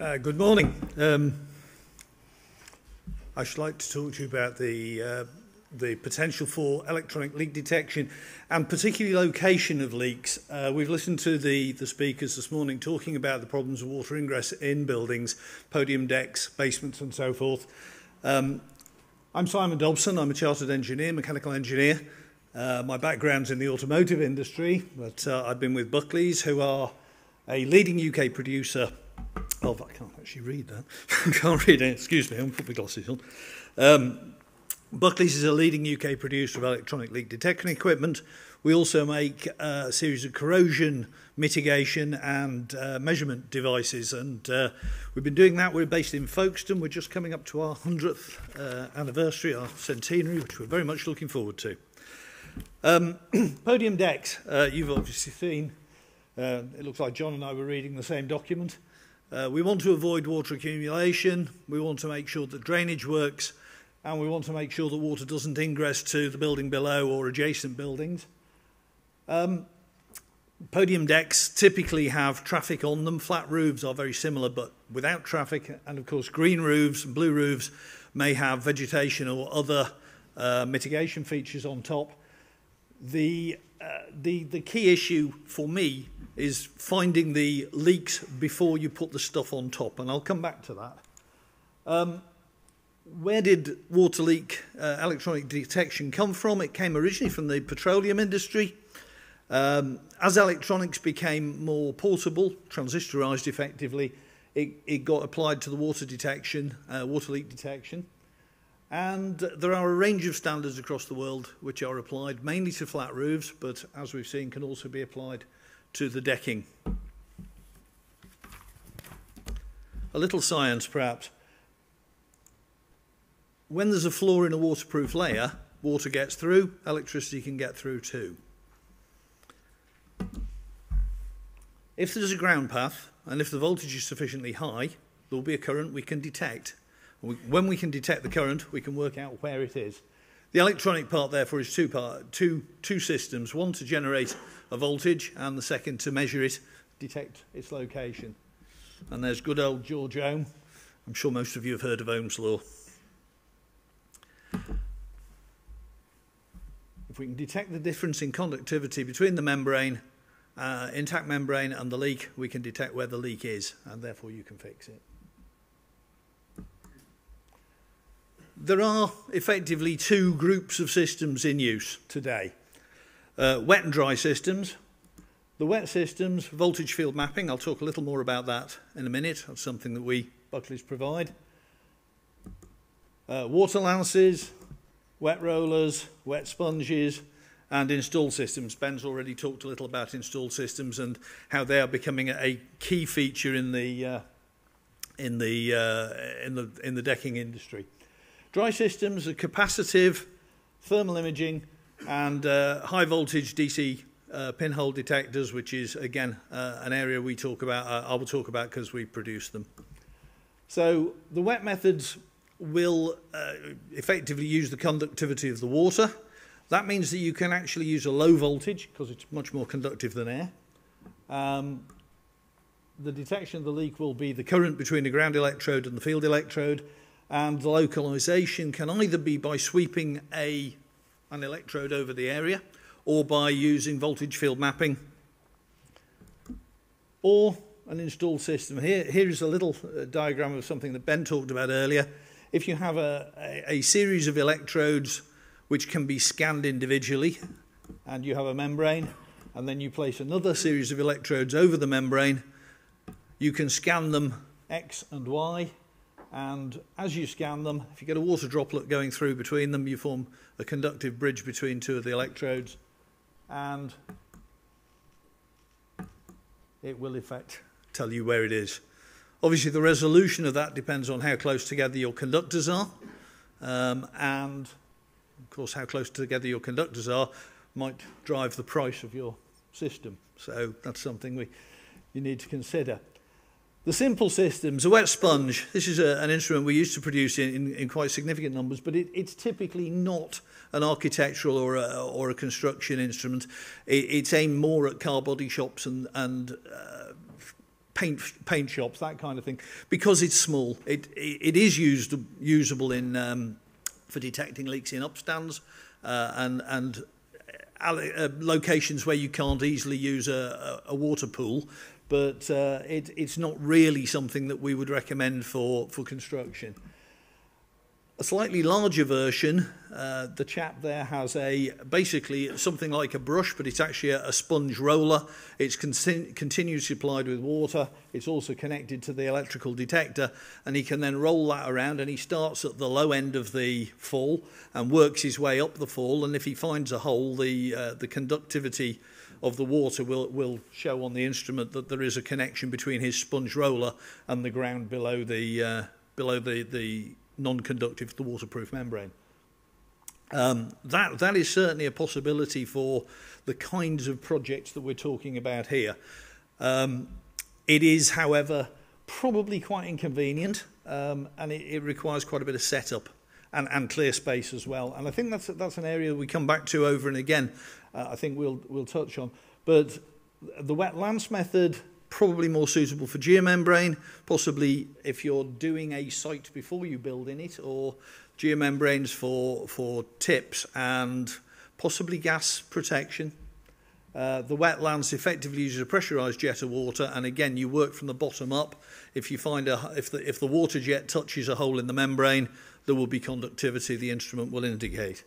Uh, good morning. Um, I should like to talk to you about the uh, the potential for electronic leak detection and particularly location of leaks. Uh, we've listened to the, the speakers this morning talking about the problems of water ingress in buildings, podium decks, basements and so forth. Um, I'm Simon Dobson, I'm a chartered engineer, mechanical engineer. Uh, my background's in the automotive industry, but uh, I've been with Buckley's, who are a leading UK producer Oh, I can't actually read that. I can't read it. Excuse me, I'm put my glasses on. Um, Buckley's is a leading UK producer of electronic leak detection equipment. We also make uh, a series of corrosion mitigation and uh, measurement devices, and uh, we've been doing that. We're based in Folkestone. We're just coming up to our 100th uh, anniversary, our centenary, which we're very much looking forward to. Um, podium decks, uh, you've obviously seen. Uh, it looks like John and I were reading the same document. Uh, we want to avoid water accumulation, we want to make sure that drainage works, and we want to make sure that water doesn't ingress to the building below or adjacent buildings. Um, podium decks typically have traffic on them. Flat roofs are very similar, but without traffic. And of course, green roofs and blue roofs may have vegetation or other uh, mitigation features on top. The, uh, the, the key issue for me is finding the leaks before you put the stuff on top, and I'll come back to that. Um, where did water leak uh, electronic detection come from? It came originally from the petroleum industry. Um, as electronics became more portable, transistorized effectively, it, it got applied to the water detection, uh, water leak detection. And there are a range of standards across the world which are applied mainly to flat roofs, but as we've seen, can also be applied to the decking. A little science, perhaps. When there's a flaw in a waterproof layer, water gets through, electricity can get through too. If there's a ground path, and if the voltage is sufficiently high, there will be a current we can detect. When we can detect the current, we can work out where it is. The electronic part, therefore, is two, part, two, two systems, one to generate a voltage and the second to measure it, detect its location. And there's good old George Ohm. I'm sure most of you have heard of Ohm's law. If we can detect the difference in conductivity between the membrane, uh, intact membrane and the leak, we can detect where the leak is, and therefore you can fix it. There are effectively two groups of systems in use today. Uh, wet and dry systems. The wet systems, voltage field mapping, I'll talk a little more about that in a minute. That's something that we, Buckleys, provide. Uh, water lances, wet rollers, wet sponges, and install systems. Ben's already talked a little about install systems and how they are becoming a key feature in the, uh, in the, uh, in the, in the decking industry. Dry systems are capacitive, thermal imaging, and uh, high voltage DC uh, pinhole detectors, which is, again, uh, an area we talk about, uh, I will talk about because we produce them. So the wet methods will uh, effectively use the conductivity of the water. That means that you can actually use a low voltage because it's much more conductive than air. Um, the detection of the leak will be the current between the ground electrode and the field electrode, and localization can either be by sweeping a an electrode over the area or by using voltage field mapping or an installed system. Here, here is a little uh, diagram of something that Ben talked about earlier. If you have a, a, a series of electrodes which can be scanned individually and you have a membrane and then you place another series of electrodes over the membrane, you can scan them X and Y and as you scan them, if you get a water droplet going through between them, you form a conductive bridge between two of the electrodes, and it will, in fact, tell you where it is. Obviously, the resolution of that depends on how close together your conductors are, um, and, of course, how close together your conductors are might drive the price of your system. So that's something we, you need to consider. The simple systems, a wet sponge, this is a, an instrument we used to produce in, in, in quite significant numbers, but it, it's typically not an architectural or a, or a construction instrument. It, it's aimed more at car body shops and, and uh, paint paint shops, that kind of thing, because it's small. It, it, it is used, usable in, um, for detecting leaks in upstands uh, and, and uh, uh locations where you can't easily use a, a, a water pool but uh, it, it's not really something that we would recommend for, for construction. A slightly larger version, uh, the chap there has a basically something like a brush, but it's actually a, a sponge roller. It's con continuously supplied with water. It's also connected to the electrical detector, and he can then roll that around. And he starts at the low end of the fall and works his way up the fall. And if he finds a hole, the uh, the conductivity uh, of the water will will show on the instrument that there is a connection between his sponge roller and the ground below the uh, below the the non-conductive, the waterproof membrane. Um, that, that is certainly a possibility for the kinds of projects that we're talking about here. Um, it is, however, probably quite inconvenient um, and it, it requires quite a bit of setup and, and clear space as well. And I think that's, that's an area we come back to over and again, uh, I think we'll, we'll touch on. But the wet lance method probably more suitable for geomembrane, possibly if you're doing a site before you build in it, or geomembranes for, for tips and possibly gas protection. Uh, the wet lance effectively uses a pressurized jet of water, and again, you work from the bottom up. If you find a, if the, if the water jet touches a hole in the membrane, there will be conductivity the instrument will indicate.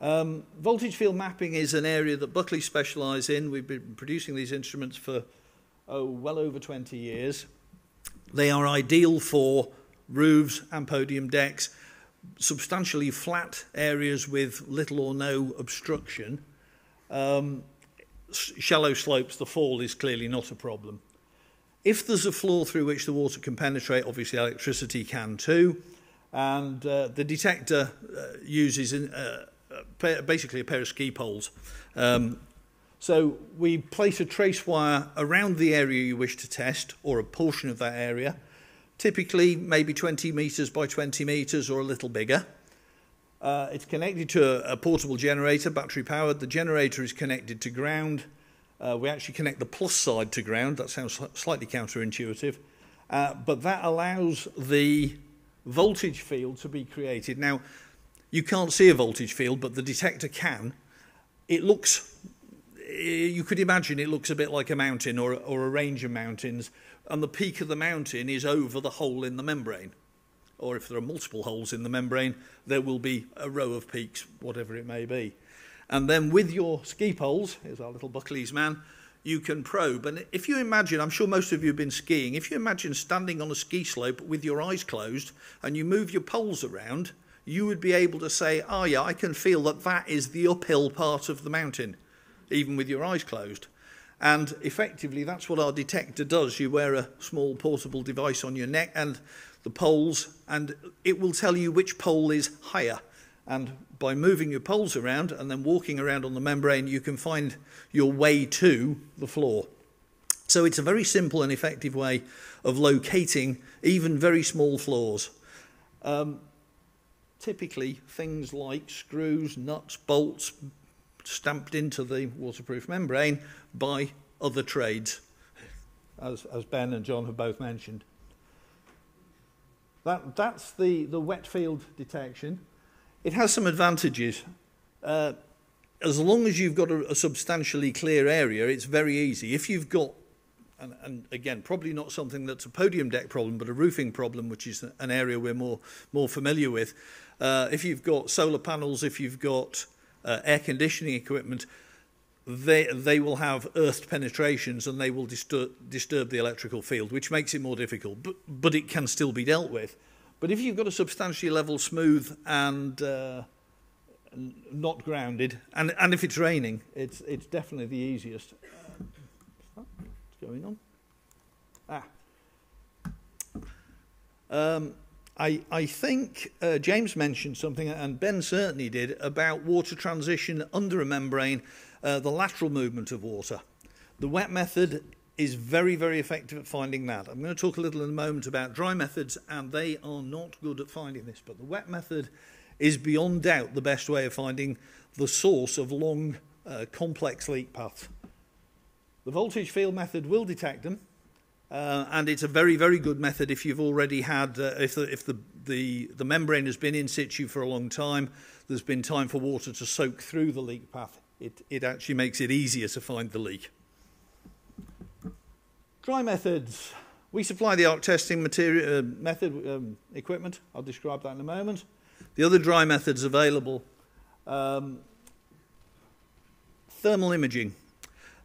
Um, voltage field mapping is an area that Buckley specialise in. We've been producing these instruments for oh, well over 20 years. They are ideal for roofs and podium decks, substantially flat areas with little or no obstruction. Um, shallow slopes, the fall is clearly not a problem. If there's a flaw through which the water can penetrate, obviously electricity can too. And uh, the detector uh, uses in, uh, basically a pair of ski poles. Um, so we place a trace wire around the area you wish to test, or a portion of that area, typically maybe 20 metres by 20 metres or a little bigger. Uh, it's connected to a, a portable generator, battery powered. The generator is connected to ground. Uh, we actually connect the plus side to ground. That sounds slightly counterintuitive. Uh, but that allows the voltage field to be created. Now, you can't see a voltage field, but the detector can. It looks, eh, you could imagine it looks a bit like a mountain or, or a range of mountains, and the peak of the mountain is over the hole in the membrane. Or if there are multiple holes in the membrane, there will be a row of peaks, whatever it may be. And then with your ski poles, here's our little Buckley's man, you can probe. And if you imagine, I'm sure most of you have been skiing, if you imagine standing on a ski slope with your eyes closed and you move your poles around, you would be able to say, oh yeah, I can feel that that is the uphill part of the mountain, even with your eyes closed. And effectively, that's what our detector does. You wear a small portable device on your neck and the poles, and it will tell you which pole is higher. And by moving your poles around and then walking around on the membrane, you can find your way to the flaw. So it's a very simple and effective way of locating even very small flaws. Um, typically things like screws, nuts, bolts stamped into the waterproof membrane by other trades, as, as Ben and John have both mentioned. That, that's the, the wet field detection. It has some advantages. Uh, as long as you've got a, a substantially clear area, it's very easy. If you've got and, and again, probably not something that's a podium deck problem, but a roofing problem, which is an area we're more, more familiar with. Uh, if you've got solar panels, if you've got uh, air conditioning equipment, they, they will have earthed penetrations and they will disturb, disturb the electrical field, which makes it more difficult, but, but it can still be dealt with. But if you've got a substantially level, smooth and uh, not grounded, and, and if it's raining, it's, it's definitely the easiest. What's going on? Ah. Um, I, I think uh, James mentioned something, and Ben certainly did, about water transition under a membrane, uh, the lateral movement of water. The wet method is very, very effective at finding that. I'm going to talk a little in a moment about dry methods, and they are not good at finding this. But the wet method is beyond doubt the best way of finding the source of long, uh, complex leak paths. The voltage field method will detect them, uh, and it's a very, very good method if you've already had, uh, if, the, if the, the, the membrane has been in situ for a long time, there's been time for water to soak through the leak path. It, it actually makes it easier to find the leak. Dry methods. We supply the arc testing material, uh, method um, equipment. I'll describe that in a moment. The other dry methods available. Um, thermal imaging.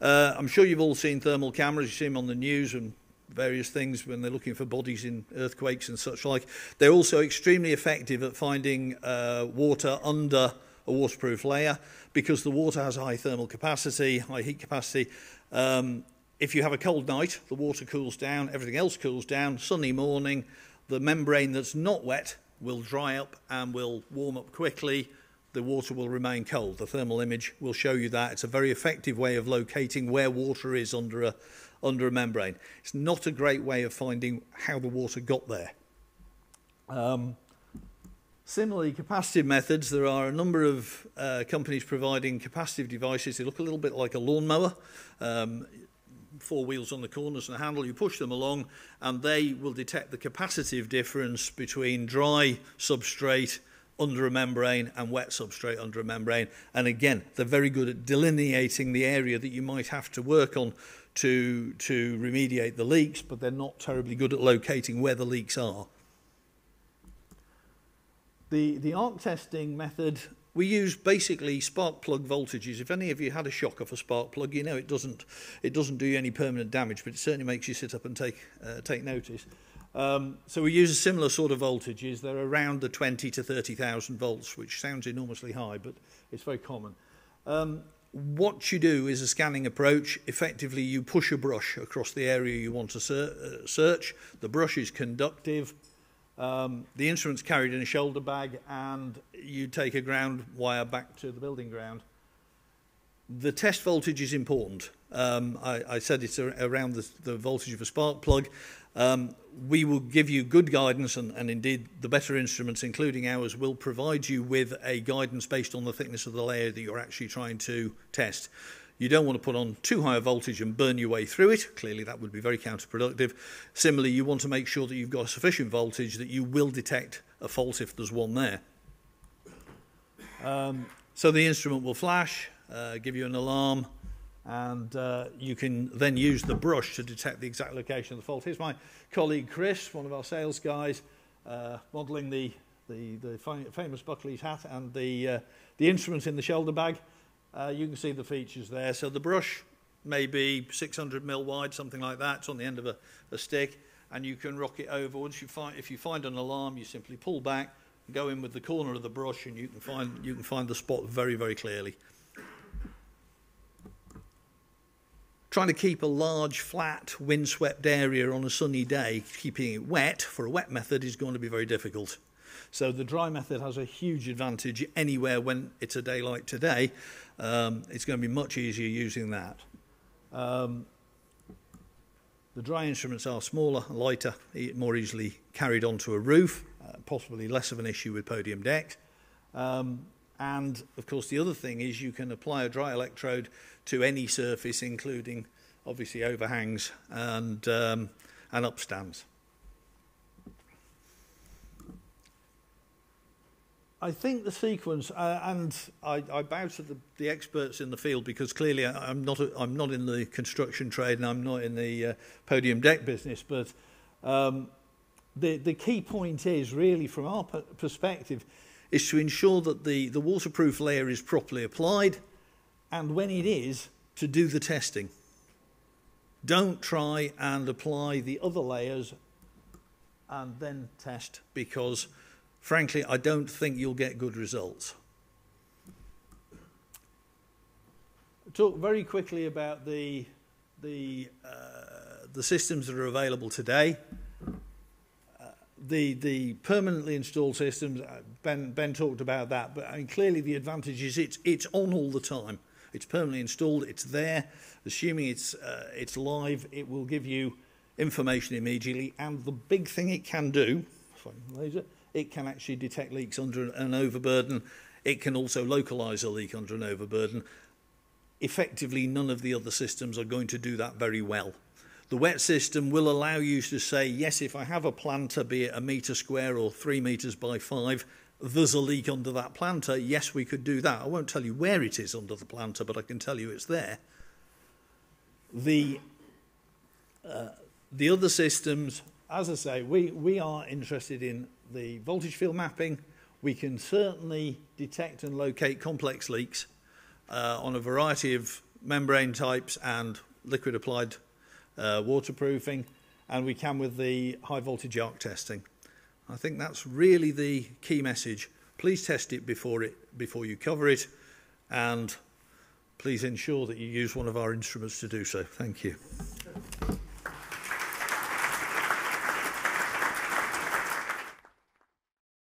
Uh, I'm sure you've all seen thermal cameras. You see them on the news and various things when they're looking for bodies in earthquakes and such like. They're also extremely effective at finding uh, water under a waterproof layer because the water has high thermal capacity, high heat capacity. Um, if you have a cold night, the water cools down, everything else cools down. Sunny morning, the membrane that's not wet will dry up and will warm up quickly. The water will remain cold. The thermal image will show you that. It's a very effective way of locating where water is under a, under a membrane. It's not a great way of finding how the water got there. Um, similarly, capacitive methods, there are a number of uh, companies providing capacitive devices. They look a little bit like a lawnmower. Um, four wheels on the corners and a handle, you push them along, and they will detect the capacitive difference between dry substrate under a membrane and wet substrate under a membrane. And again, they're very good at delineating the area that you might have to work on to, to remediate the leaks, but they're not terribly good at locating where the leaks are. The, the arc testing method, we use basically spark plug voltages. If any of you had a shock off a spark plug, you know it doesn't, it doesn't do you any permanent damage, but it certainly makes you sit up and take, uh, take notice. Um, so we use a similar sort of voltages. They're around the 20 to 30,000 volts, which sounds enormously high, but it's very common. Um, what you do is a scanning approach. Effectively, you push a brush across the area you want to ser uh, search. The brush is conductive. Um, the instrument's carried in a shoulder bag, and you take a ground wire back to the building ground. The test voltage is important. Um, I, I said it's around the, the voltage of a spark plug. Um, we will give you good guidance, and, and indeed the better instruments, including ours, will provide you with a guidance based on the thickness of the layer that you're actually trying to test. You don't want to put on too high a voltage and burn your way through it. Clearly, that would be very counterproductive. Similarly, you want to make sure that you've got a sufficient voltage that you will detect a fault if there's one there. Um, so the instrument will flash, uh, give you an alarm, and uh, you can then use the brush to detect the exact location of the fault. Here's my colleague Chris, one of our sales guys, uh, modelling the, the, the famous Buckley's hat and the, uh, the instruments in the shoulder bag. Uh, you can see the features there. So the brush may be 600 mil wide, something like that. It's on the end of a, a stick, and you can rock it over. Once you find, if you find an alarm, you simply pull back, go in with the corner of the brush, and you can find, you can find the spot very, very clearly. Trying to keep a large, flat, windswept area on a sunny day, keeping it wet for a wet method is going to be very difficult. So the dry method has a huge advantage anywhere when it's a day like today. Um, it's going to be much easier using that. Um, the dry instruments are smaller, lighter, more easily carried onto a roof, uh, possibly less of an issue with podium decks. Um, and of course, the other thing is you can apply a dry electrode to any surface, including obviously overhangs and, um, and upstands. I think the sequence, uh, and I, I bow to the, the experts in the field because clearly I'm not, a, I'm not in the construction trade and I'm not in the uh, podium deck business, but um, the, the key point is really from our perspective is to ensure that the, the waterproof layer is properly applied and when it is, to do the testing. Don't try and apply the other layers and then test because, frankly, I don't think you'll get good results. Talk very quickly about the, the, uh, the systems that are available today the the permanently installed systems uh, Ben Ben talked about that but I mean clearly the advantage is it's it's on all the time. It's permanently installed it's there. Assuming it's uh, it's live it will give you information immediately and the big thing it can do laser it can actually detect leaks under an overburden. It can also localize a leak under an overburden. Effectively none of the other systems are going to do that very well. The wet system will allow you to say, yes, if I have a planter, be it a metre square or three metres by five, there's a leak under that planter. Yes, we could do that. I won't tell you where it is under the planter, but I can tell you it's there. The, uh, the other systems, as I say, we, we are interested in the voltage field mapping. We can certainly detect and locate complex leaks uh, on a variety of membrane types and liquid applied uh, waterproofing, and we can with the high voltage arc testing. I think that's really the key message. Please test it before, it, before you cover it, and please ensure that you use one of our instruments to do so. Thank you.